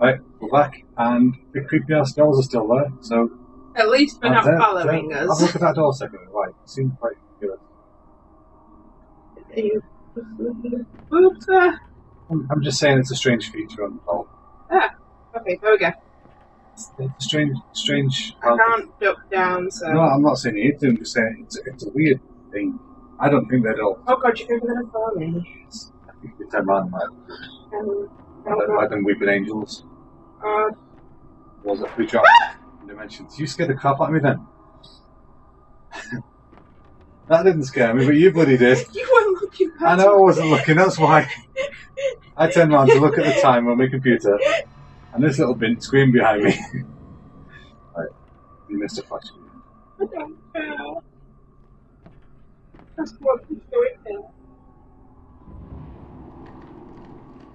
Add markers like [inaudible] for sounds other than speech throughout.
Right, we're back, and the creepy ass dolls are still there, so. At least they're not there- following there- Have a us. look at that door a second. Right, it seems quite good. Are you- Oops, uh, I'm, I'm just saying it's a strange feature on the doll. Okay, there we go. It's a strange, strange. I can't duck down, so. No, I'm not saying you need to. I'm just saying it's, it's a weird thing. I don't think they're all. Oh god, you think they're gonna follow me? I think they turn around like, Um, like them weeping angels. uh, Was it? We drop dimensions. You scared the crap out of me then. [laughs] that didn't scare me, but you bloody did. [laughs] you weren't looking I know I wasn't looking, that's why. [laughs] I turned around to look at the time on my computer, and this little bint screamed behind me. right, you missed a flash. I don't care. That's what he's doing here.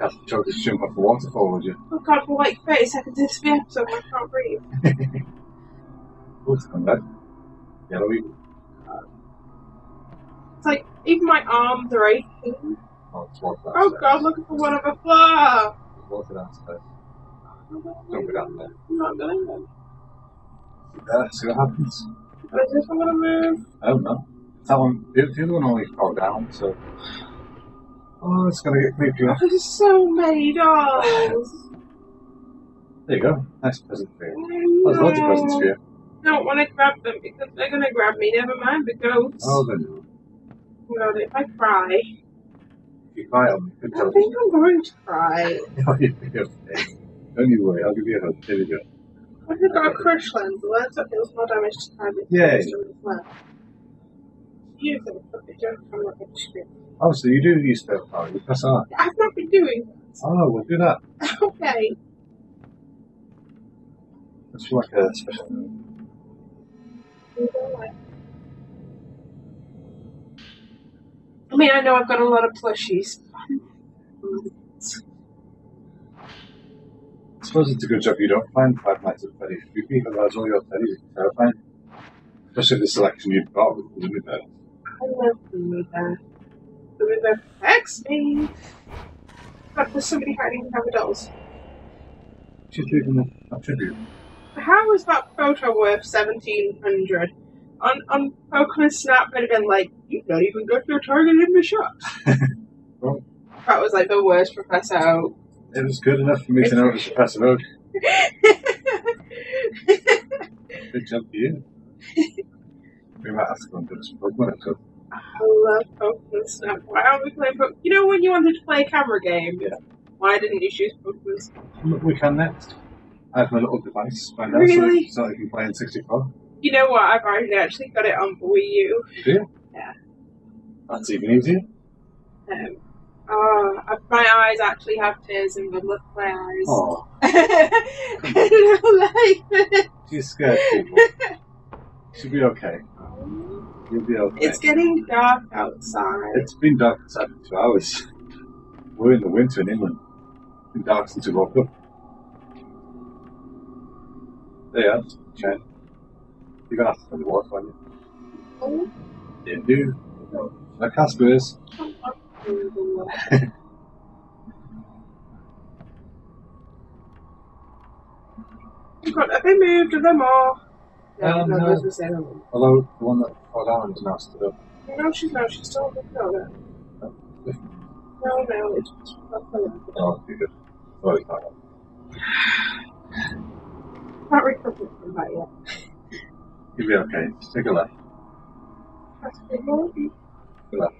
That's the chocolate jump off the waterfall, would you? Oh god, for like 30 seconds into the episode, I can't breathe. [laughs] What's come back? Yellowy. It's like, even my arms are aching. Oh, it's water Oh god, looking for one of a flower. Water downstairs. Don't go down there. I'm not going there. Yeah, see what happens. Is this one gonna move? I don't know. That one, the, the other one only fell down, so. Oh, it's gonna get creepy. There's so many dolls. There you go. Nice present for you. Oh, there's lots of presents for you. I don't want to grab them because they're going to grab me. Never mind the ghosts. Oh, then. God, if I cry, If you cry on me, good I think I'm going to cry. [laughs] Oh, be. Don't you worry, I'll give you a hug. There we go. I've got a crush lens. The lens that feels more damage to. Yay. Use them, but they don't come up with screen. Oh, so you do use spell power. You press R. I've not been doing Oh, we'll do that. Okay. That's like a special. I mean, I know I've got a lot of plushies. I suppose it's a good job you don't find Five Nights at Freddy's creepy, otherwise all your Freddy's are terrifying. Especially the selection you've got with the. I love Bear. Boomy Bear protects me. God, there's somebody hiding behind the dolls. She's leaving a tribute. How is that photo worth seventeen hundred? On on Pokemon Snap, I'd have been like, "You've not even got your target in the shot." [laughs] Well. that was like the worst Professor Oak. It was good enough for me to notice the Professor Oak. Good job for you. we might have to go and do some Pokemon episode. I love Pokemon Snap. Why aren't we playing Pokemon? You know when you wanted to play a camera game? Yeah. Why didn't you choose Pokemon Snap? Look, We can next. I have my little device right now, Really? so, so I can play in 64. You know what? I've already actually got it on Wii U. Do you? Yeah. That's even easier. Um, oh, my eyes actually have tears in them. Look my eyes. Oh, [laughs] I don't like it. she's scared people. [laughs] She'll be okay. You'll be okay. It's getting dark outside. it's been dark inside for two hours. We're in the winter in England. It's been dark since we woke up. There you are, Chen. You're gonna have to find the water, aren't you? Oh, Yeah, do. Like Casper is. God, have they moved them all? Um, no, those were saying. Although the one that down is now stood up. No, she's not. She's still floor. Oh, No, no, it's not them. Oh, you good. Oh, it's not. Not recovered from that yet. You'll be okay. Just take a left. That's pretty good. Go left.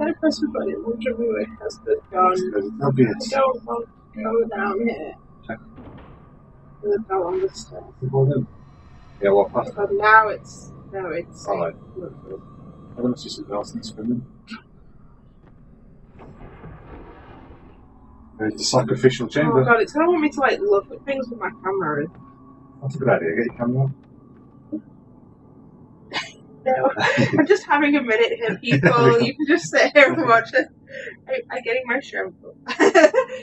I press the button. Which you has the gun? I don't want to go down here. Check. There's no on the stairs. People in. Yeah, walk past. But now it's now it's oh, All right. I want to see something else than swimming. Uh, There's the sacrificial oh, chamber. Oh god, it's gonna want me to like look at things with my camera. That's a good idea. Get your camera on. [laughs] No, I'm just having a minute here, people. You can just sit here and watch it. I, I'm getting my show.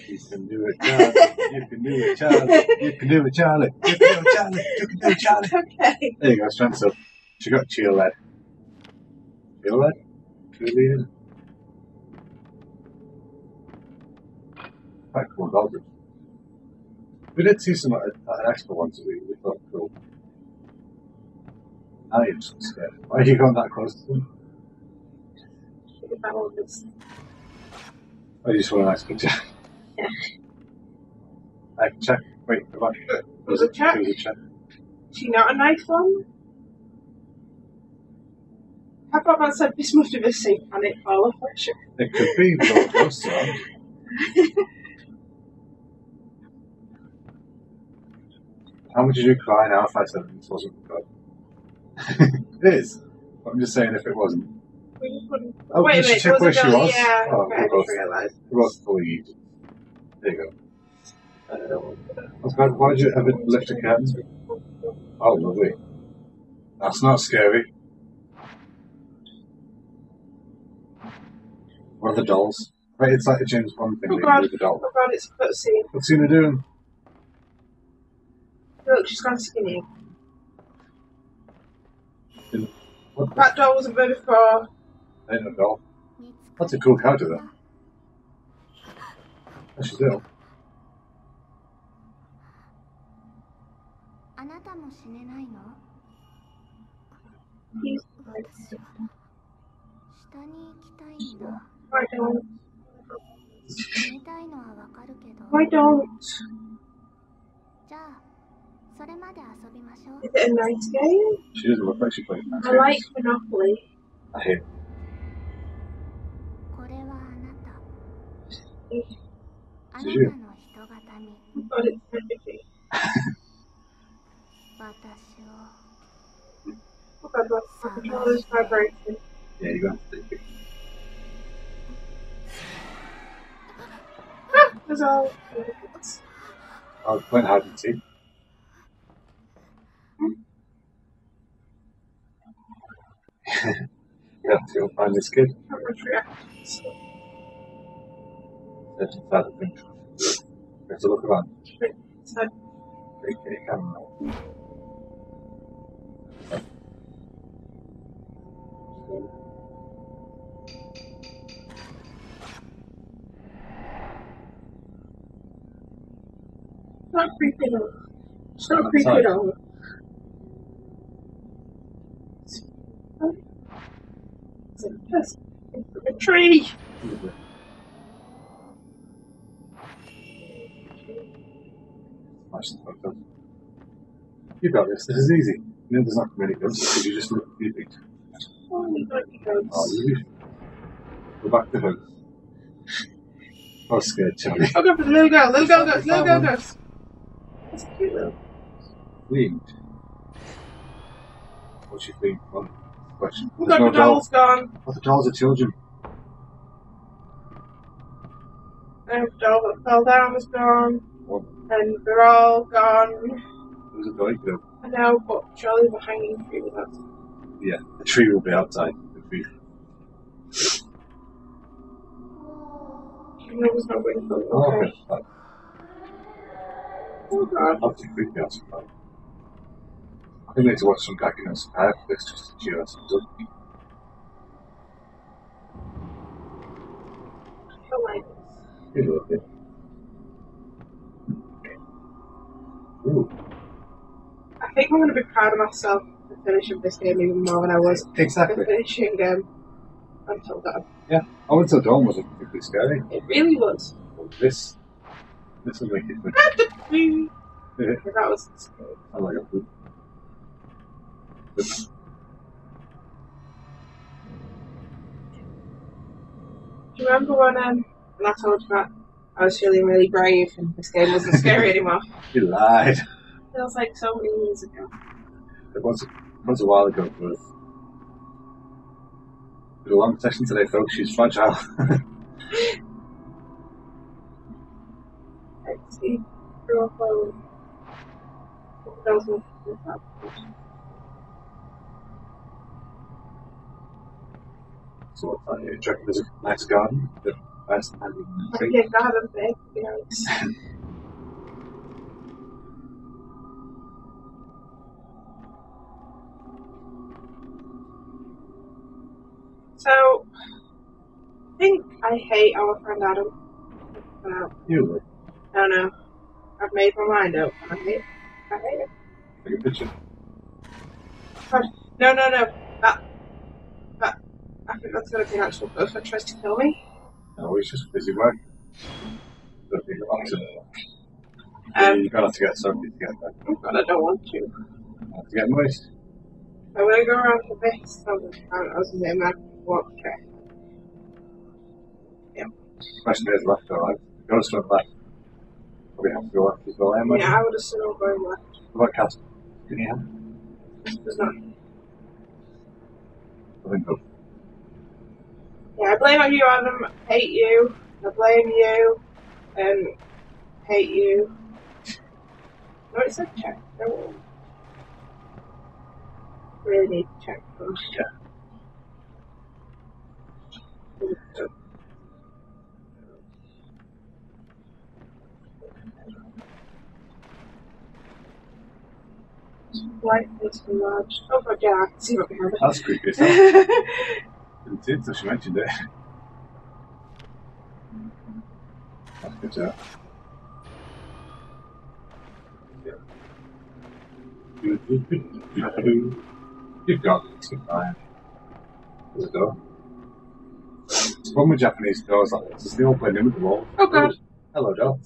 You can do it, Charlie. You can do it, Charlie. You can do it, Charlie. You can do it, Charlie. You can do it, Charlie. [laughs] okay. There you go, strength up. She got chill lead. Chill lead? Chill Quite cool dog. We did see some at, at an expo once a. We thought cool. Now you're just scared. Why are you going that close to them? If that one was- you just want a nice picture. Yeah. I can check. Wait, come on. Was it check? Was it check? Is she not a nice one? How about that said this must have been St. Planet Fall affection? It could be, but we're close that. How much did you cry now if I said this wasn't good? [laughs] it is. I'm just saying if it wasn't. Oh, Wait she minute, check where she was? yeah, Oh, okay, I both- just was fully used. There you go. I was glad, why did you ever lift a curtain? Oh, lovely. That's not scary. What are the dolls? Right, it's like a James Bond thing Oh god, with the doll. oh god, it's a cutscene. What's Una doing? Look, she's gone skinny. What? That doll wasn't there before. I don't. That's a cool character, though. That's she's ill. I don't. I don't. Is it a nice game? She doesn't look like she plays nice I games. like Monopoly. I hate it. Vibrating. Yeah, you got to take it. There's all. I was playing hide and seek. you have to find this kid. That's inside the have look around. Take a camera. all. It's a, yes, it's a tree. The photos. You got this. This is easy. You know there's not many guns because you just look at the. Oh, you got your Oh, you Go back to home. I was scared, Charlie. I'll go for the little girl. Little girl goes. Little girl one. goes. A cute little. Fleeing. What's she fleeing from? Question. God, no the doll. doll's gone. Oh, the dolls are children. And the doll that fell down is gone. One. And they're all gone. There's a dog though. I know, but surely the hanging tree was outside. Yeah, the tree will be outside. The tree. There was no window. Oh, Okay. okay. Oh god. I'll take creepy outside. I think I need to watch some Gaginos. I have this just to cheer us up. You look it. Ooh. I think I'm going to be proud of myself for finishing this game even more than I was exactly. for finishing um, Until Dawn. Yeah. Oh, Until Dawn wasn't particularly scary. It really was. This, this will make it good. Mm. Yeah. that was scary. I like it. But Do you remember when um, when I told you that I was feeling really brave and this game wasn't scary [laughs] anymore? you lied. It Feels like so many years ago. It was, it was a while ago, but did a long session today, folks. She's fragile. Let's see. Phone. What else was there? so that? here? Do you reckon there's a nice garden? The best handling I thing? [laughs] hate our friend Adam. Uh, You would. I don't know. I've made my mind up. I hate, I hate it. Take a picture. No, no, no. That, that, I think that's going to be an actual ghost that tries to kill me. No, he's just busy work. Don't think about it. Um, You're gonna have to get something to get that. oh god, I don't want to. I Have to get moist. I'm going to go around the base of the town. I was in the man walk track. Question is left or right. Ghost went left. Probably have to go left as well, imagine. Yeah, I would assume I'm going left. What about Castle? Can you have? There's not. I think so. Yeah, I blame on you, Adam. Hate you. I blame you. Um, hate you. No, it said check. No. Really need to check first. Light is large. Oh god, yeah, I can see what behind That's creepy hell. it. Didn't see it until she mentioned it. That's good, yeah. You've got this, fine. There's a door. The problem with Japanese doors like this is they all blend in with the wall. Oh, God. Hello, door.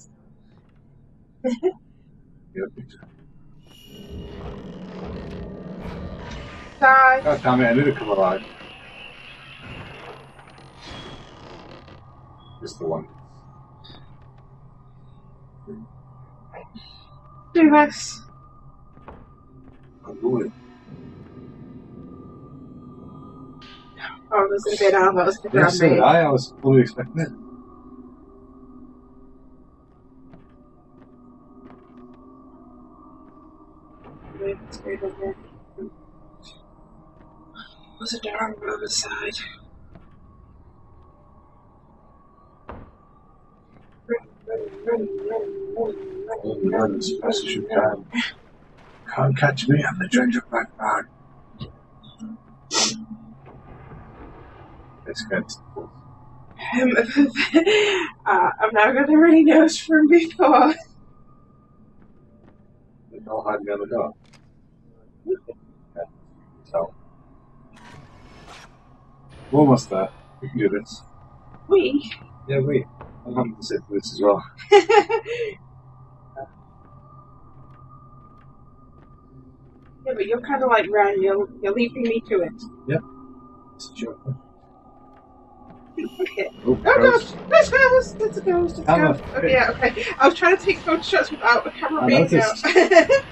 [laughs] yeah, picture. Die. God damn it, I knew to come alive. Just the one. Do this. I'm doing Oh, there's gonna be an owl that was gonna Yeah, so did. I. I was fully expecting it. It's over There's a door on the other side. Run, run, as fast as you can. Can't catch me, I'm the treasure backpack. It's good. Um, [laughs] uh, I'm now got a runny nose from before. They're all hiding behind the door. [laughs] Yeah. So. We're almost there. We can do this. We. Yeah, we. I'm happy to sit for this as well. [laughs] Yeah, but you're kind of like Ren. You're you're leaving me to it. It's a joke. Okay. [laughs] Oh, Oh ghost. god, there's ghost. There's a ghost. There's a ghost. Okay, yeah, okay. I was trying to take photographs without the camera I being noticed. out. [laughs]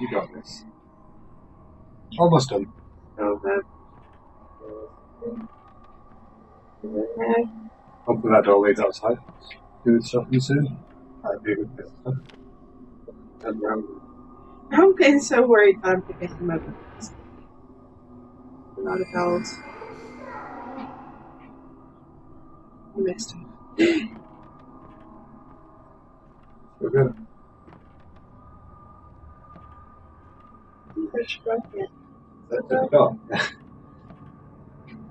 You got this. Almost done. Over. Hopefully that door leads outside. Do the shopping soon. That'd be a good bit. Turn around. Um, I'm getting so worried that I'm forgetting my books. A lot of bells. I missed him. We're good. Push back yet. That's the door.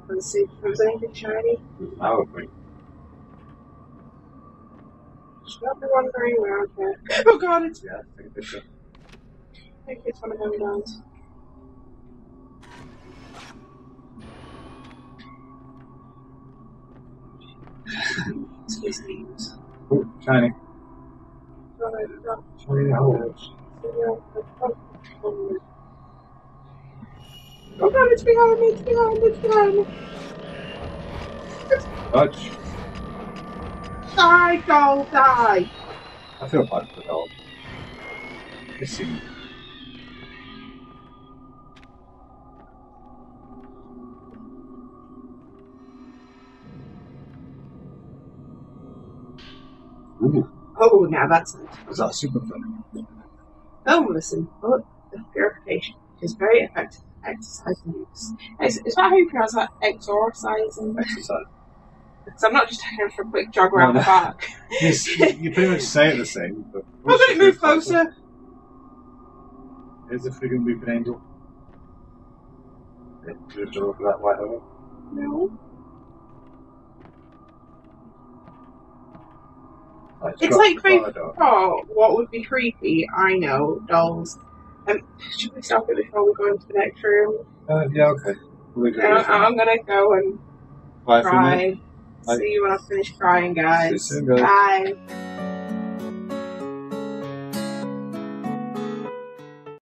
Let's see if there's anything shiny. Now we're free. Should not be wandering around here. Oh god, it's Yeah, take a picture. I think it's one of them guys. [laughs] Excuse me. Oh, shiny. Shiny holes. Oh god, it's behind me, it's behind me, it's behind me. Dodge. Die, doll, die. I feel bad for the dog. It's. Ooh, Oh, now that's it. is that super fun? Oh, listen, oh, bullet of purification is very effective exercise use. Is, is that how you pronounce that? Exorcising? Exercise. So I'm not just taking for a quick jog around No, the no. park. [laughs] You, s- you pretty much say it the same, but. [laughs] Did it move closer? Here's a friggin' weeping angel. Yeah, Should have look that white over. No. Like, It's drop like before my oh, what would be creepy? I know dolls. Um, should we stop it before we go into the next room? Uh, yeah, okay. We'll I-. I'm gonna go and Bye cry. See you when I finish crying, guys. soon, guys. Bye.